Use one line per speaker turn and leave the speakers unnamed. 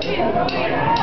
Brasil!